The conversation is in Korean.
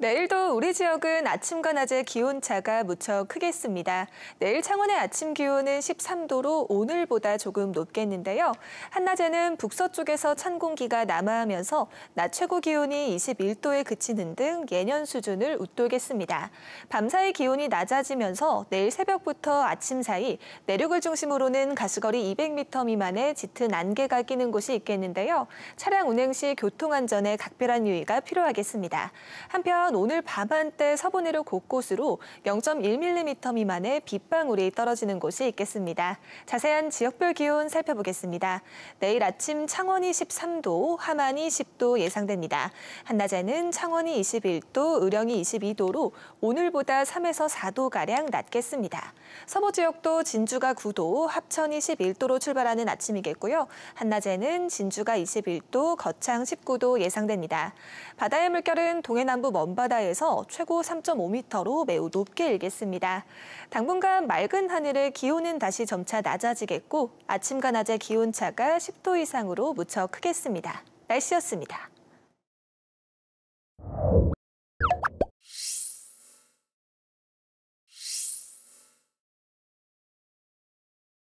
내일도 우리 지역은 아침과 낮의 기온차가 무척 크겠습니다. 내일 창원의 아침 기온은 13도로 오늘보다 조금 높겠는데요. 한낮에는 북서쪽에서 찬 공기가 남하하면서 낮 최고 기온이 21도에 그치는 등 예년 수준을 웃돌겠습니다. 밤사이 기온이 낮아지면서 내일 새벽부터 아침 사이 내륙을 중심으로는 가시거리 200m 미만의 짙은 안개가 끼는 곳이 있겠는데요. 차량 운행 시 교통안전에 각별한 유의가 필요하겠습니다. 한편 한편 오늘 밤한때 서부 내륙 곳곳으로 0.1mm 미만의 빗방울이 떨어지는 곳이 있겠습니다. 자세한 지역별 기온 살펴보겠습니다. 내일 아침 창원이 13도, 함안이 10도 예상됩니다. 한낮에는 창원이 21도, 의령이 22도로 오늘보다 3에서 4도가량 낮겠습니다. 서부 지역도 진주가 9도, 합천이 11도로 출발하는 아침이겠고요. 한낮에는 진주가 21도, 거창 19도 예상됩니다. 바다의 물결은 동해남부 먼 앞바다에서 최고 3.5m로 매우 높게 일겠습니다. 당분간 맑은 하늘에 기온은 다시 점차 낮아지겠고 아침과 낮의 기온차가 10도 이상으로 무척 크겠습니다. 날씨였습니다.